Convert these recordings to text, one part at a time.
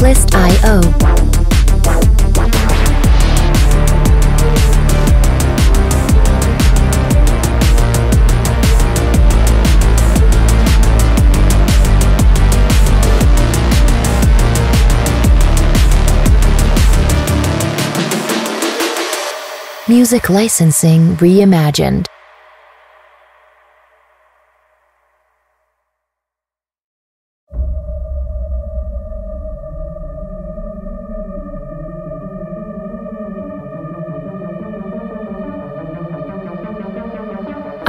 Artlist.io. Music licensing reimagined.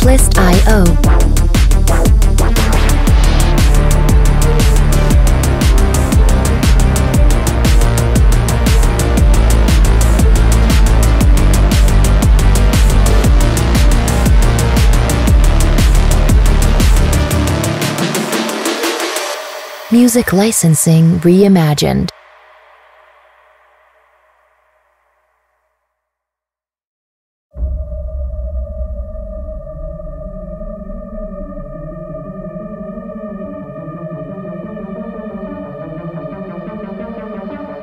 Artlist.io. Music licensing reimagined.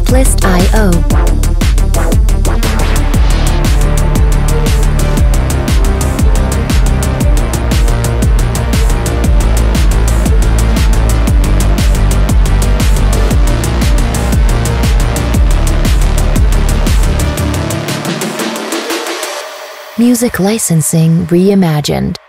Artlist.io. Music licensing reimagined.